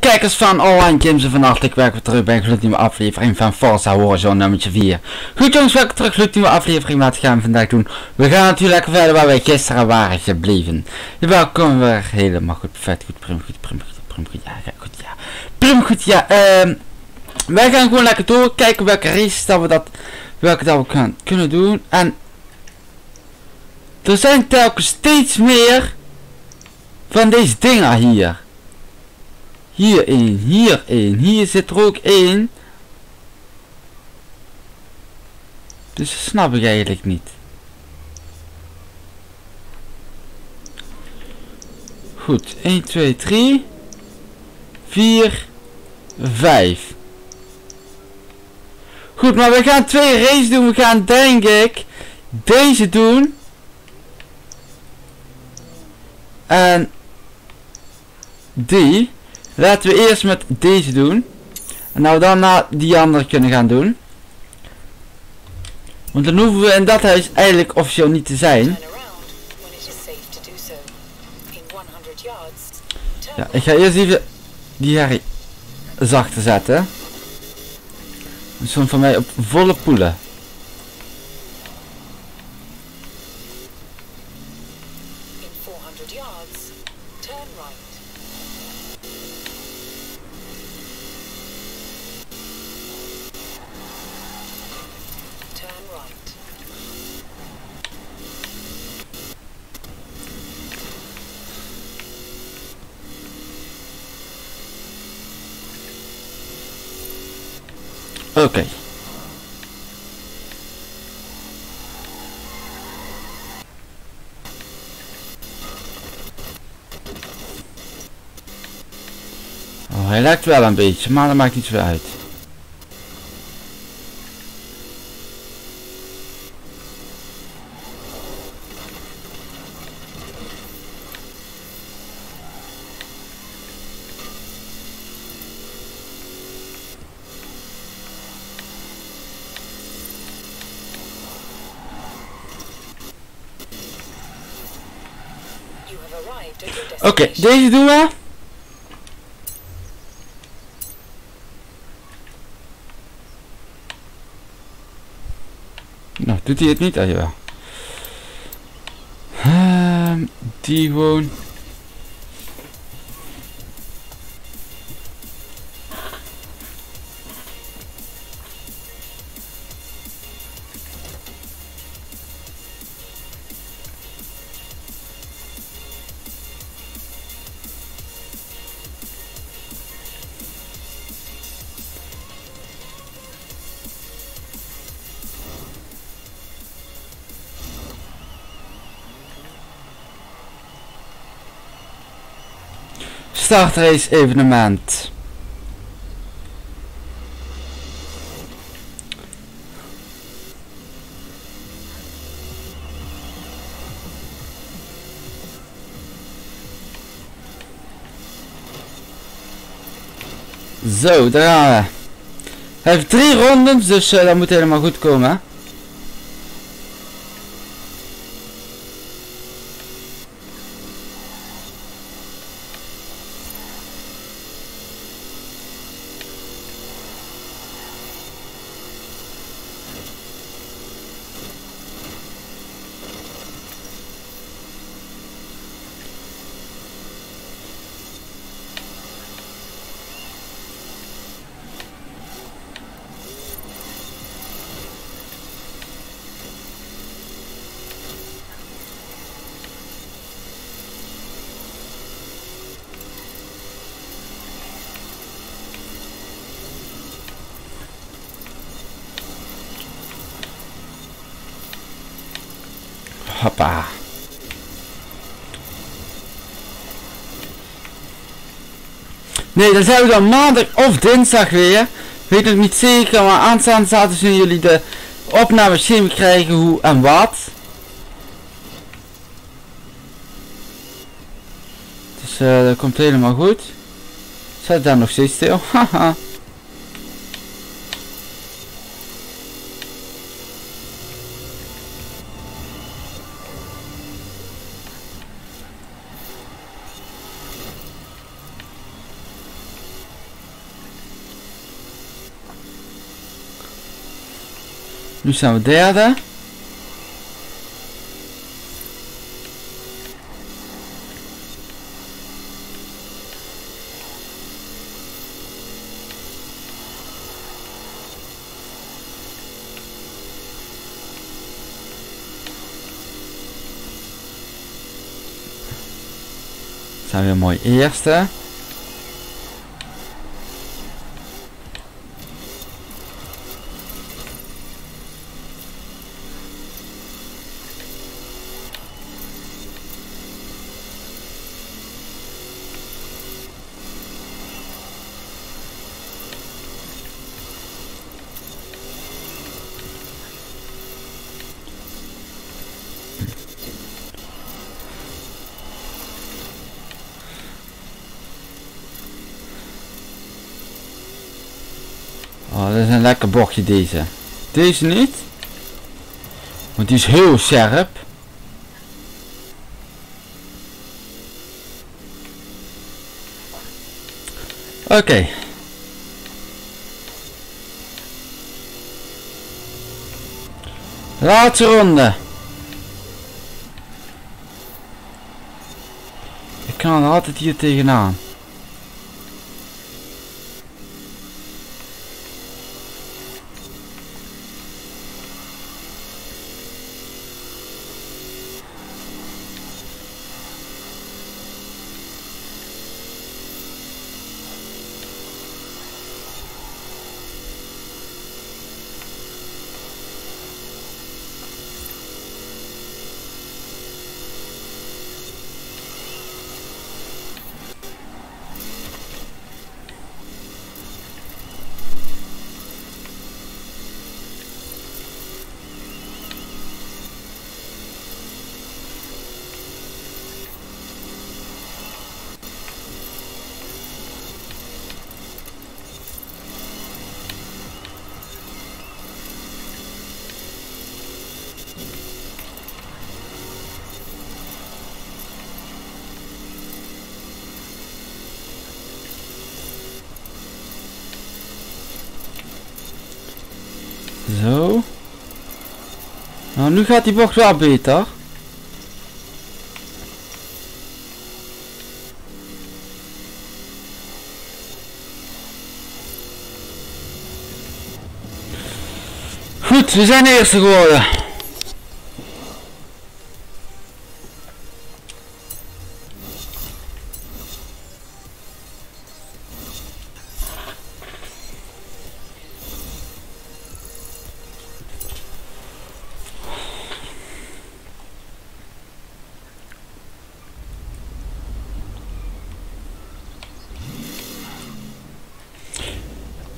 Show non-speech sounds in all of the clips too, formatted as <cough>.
kijkers van Online Games en van hartelijk welkom terug bij een gloednieuwe aflevering van Forza Horizon nummertje 4. Goed jongens, welkom terug gloednieuwe aflevering. Wat gaan we vandaag doen? We gaan natuurlijk verder waar wij gisteren waren gebleven. Jawel, komen we weer helemaal goed, vet goed, prim goed, prim goed, prim goed, ja, goed, ja. Prim goed, ja, ehm... wij gaan gewoon lekker door, kijken welke races dat we dat, welke dat we kunnen doen. En... Er zijn telkens steeds meer van deze dingen hier. Hier één, hier één, hier zit er ook één. Dus dat snap ik eigenlijk niet. Goed, 1, 2, 3, 4, 5. Goed, maar we gaan twee races doen. We gaan denk ik deze doen. En die. Laten we eerst met deze doen. En nou naar die andere kunnen gaan doen. Want dan hoeven we in dat huis eigenlijk officieel niet te zijn. Ja, ik ga eerst even die Harry zachter zetten. Zo'n van mij op volle poelen. Oké. Oh, hij lijkt wel een beetje, maar dat maakt niet zoveel uit. Oké, deze doen we. Nou, doet hij het niet? Ah, ja. Uh, die gewoon... startrace evenement. Zo, daar gaan we. Hij heeft drie rondes, dus uh, dat moet helemaal goed komen. Hoppa. Nee, dan zijn we dan maandag of dinsdag weer. Weet nog niet zeker, maar aanstaande zaterdag zullen jullie de opnames zien krijgen hoe en wat. Dus uh, dat komt helemaal goed. Zet daar nog steeds stil. <laughs> Haha. Nu zijn we derde. Zijn we mooi eerste. Dat is een lekker bochtje deze. Deze niet. Want die is heel scherp. Oké. Laatste ronde. Ik kan altijd hier tegenaan. Zo. Nou, nu gaat die bocht wel beter. Goed, we zijn de eerste geworden.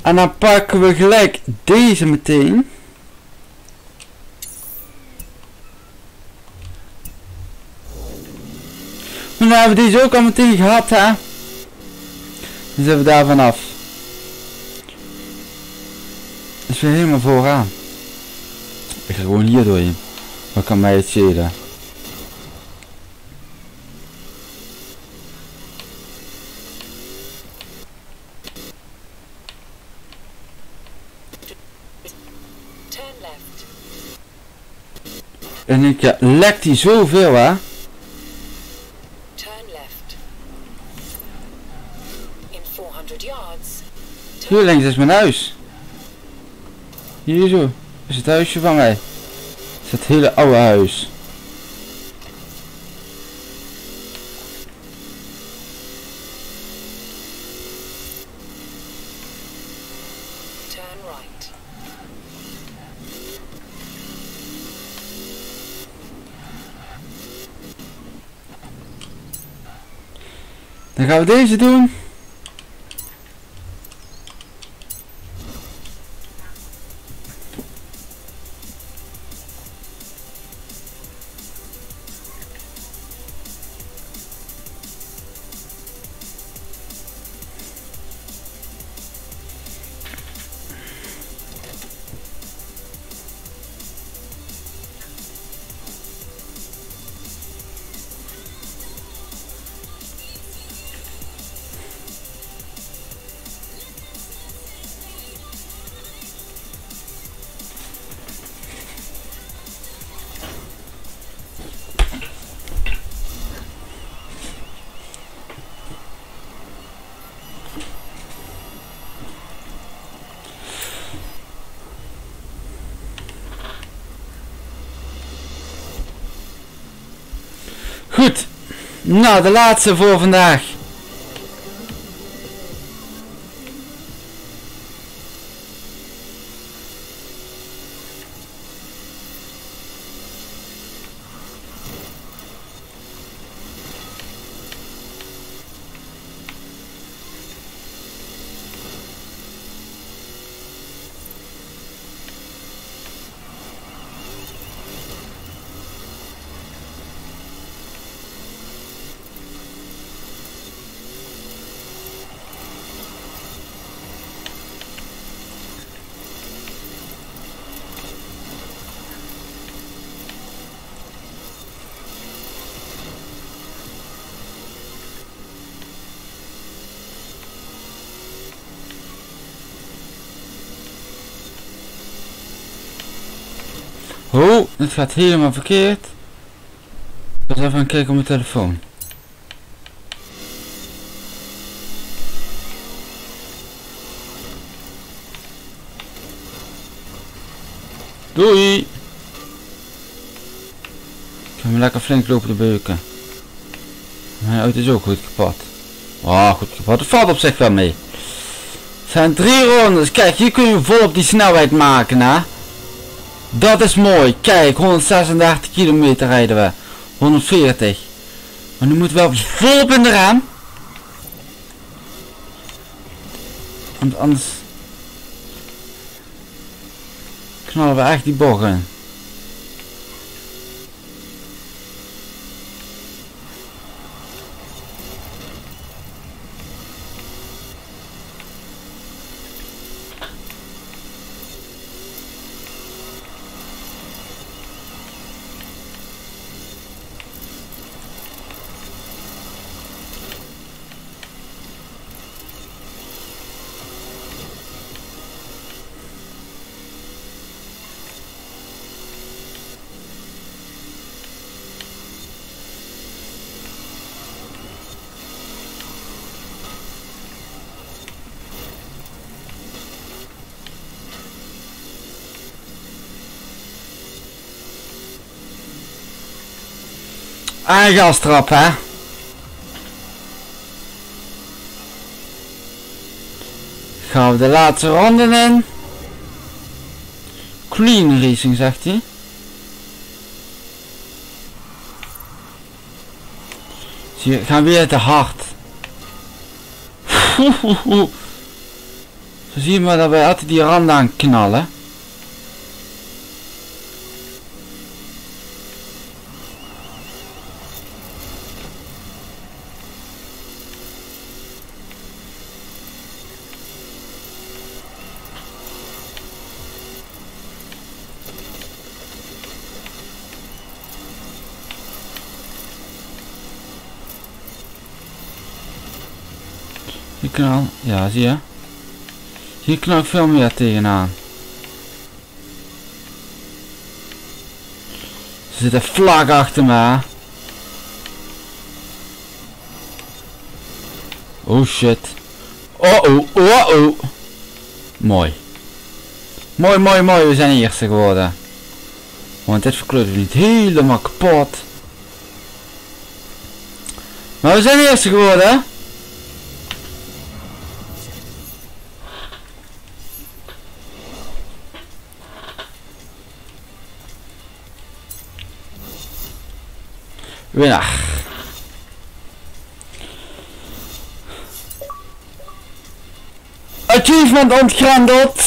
En dan pakken we gelijk deze meteen. Maar dan hebben we deze ook al meteen gehad, hè. Dan zijn we daar vanaf. Dus weer helemaal vooraan. Ik ga gewoon hier doorheen. Wat kan mij het schelen? Turn left. En ik ja, lekt die zoveel, hè. Turn left. In 400 yards. Hier links is mijn huis. Hier zo. Is het huisje van mij. Is het hele oude huis. Turn right. Dan gaan we deze doen. Goed. Nou, de laatste voor vandaag. Oh, het gaat helemaal verkeerd. Ik was even kijken op mijn telefoon. Doei! Ik ga me lekker flink lopen te beuken. Mijn auto is ook goed kapot. Oh, goed kapot. Het valt op zich wel mee. Het zijn drie rondes. Kijk, hier kun je vol op die snelheid maken, hè. Dat is mooi. Kijk, 136 kilometer rijden we. 140. Maar nu moeten we wel volop in de raam. Want anders... Knallen we echt die bocht. Aangastrap, hè? Gaan we de laatste ronde in. Clean racing, zegt hij. Zie gaan weer te hard. Zo <laughs> zie je maar dat wij altijd die rand aan knallen. Die knal, ja zie je. Hier knal ik veel meer tegenaan. Ze zitten vlak achter me. Oh shit. Oh oh, oh oh. Mooi. Mooi, mooi, mooi. We zijn eerste geworden. Want dit verkleurt niet helemaal kapot. Maar we zijn eerste geworden. Winnaar. Achievement ontgrendeld.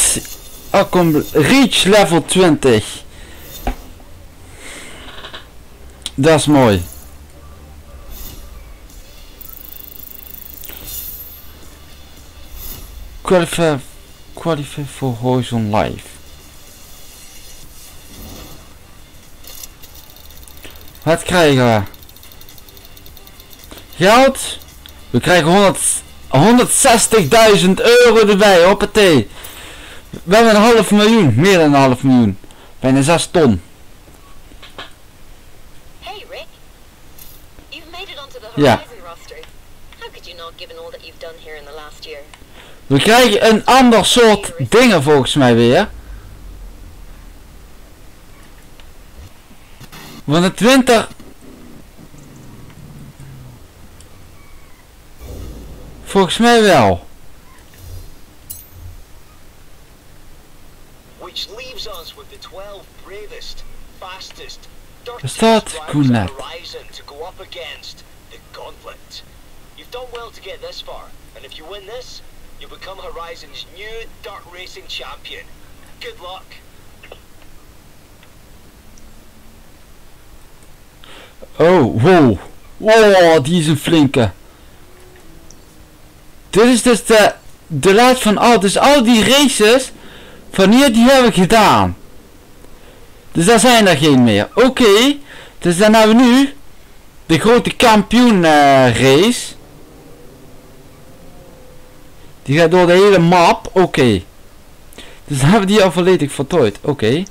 Oh, kom, reach level 20. Dat is mooi. Qualify, qualify for Horizon Live. Wat krijgen we? Geld? We krijgen 100 160.000 euro erbij, hoppatee. We hebben een half miljoen, meer dan een half miljoen. Bijna 6 ton. Hey, Rick. You've made it onto the. Horizon roster. How could you not, given all that you've done here in the last year? We krijgen een ander soort dingen volgens mij weer. Want het winter... Volgens mij wel. Which leaves us with the 12 bravest, fastest, dirtiest on the horizon to go up against the gauntlet. You've done well to get this far, and if you win this, you'll become Horizon's new dirt racing champion. Good luck. Oh, wow. Oh, die is een flinke. Dit is dus de, de laatste van al. Dus al die races van hier, die hebben we gedaan. Dus daar zijn er geen meer. Oké. Dus dan hebben we nu de grote kampioen eh, race. Die gaat door de hele map. Oké. Dus hebben we die al volledig voltooid. Oké.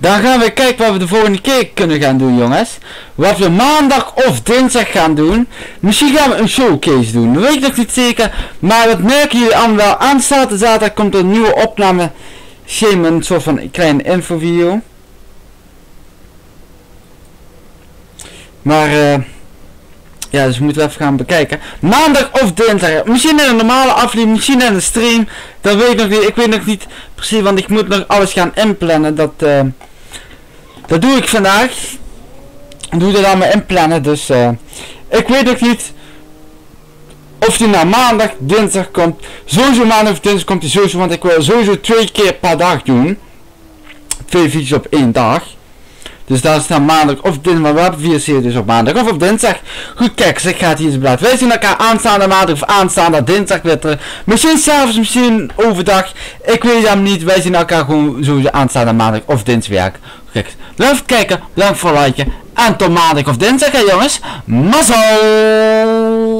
Dan gaan we kijken wat we de volgende keer kunnen gaan doen jongens. Wat we maandag of dinsdag gaan doen. Misschien gaan we een showcase doen. Dat weet ik nog niet zeker. Maar dat merken jullie allemaal wel. Aanstaande zaterdag komt een nieuwe opname. Schema, een soort van kleine infovideo. Maar eh... ja, dus moeten we even gaan bekijken. Maandag of dinsdag. Misschien in een normale aflevering, misschien in een stream. Dat weet ik nog niet. Ik weet nog niet precies, want ik moet nog alles gaan inplannen. Dat, eh, dat doe ik vandaag. Ik doe dat allemaal inplannen, dus eh, ik weet nog niet of die naar maandag, dinsdag komt. Sowieso maandag of dinsdag komt hij sowieso, want ik wil sowieso twee keer per dag doen. Twee video's op één dag. Dus dat is dan maandag of dinsdag, we hebben vier series op maandag of op dinsdag. Goed, kijk, dus ik ga het hier eens blijven. Wij zien elkaar aanstaande maandag of aanstaande dinsdag weer. Misschien s'avonds, misschien overdag. Ik weet het niet. Wij zien elkaar gewoon sowieso aanstaande maandag of dinsdag. Kijk, blijf kijken, blijf voor liken. En tot maandag of dinsdag, hè jongens. Mazzel!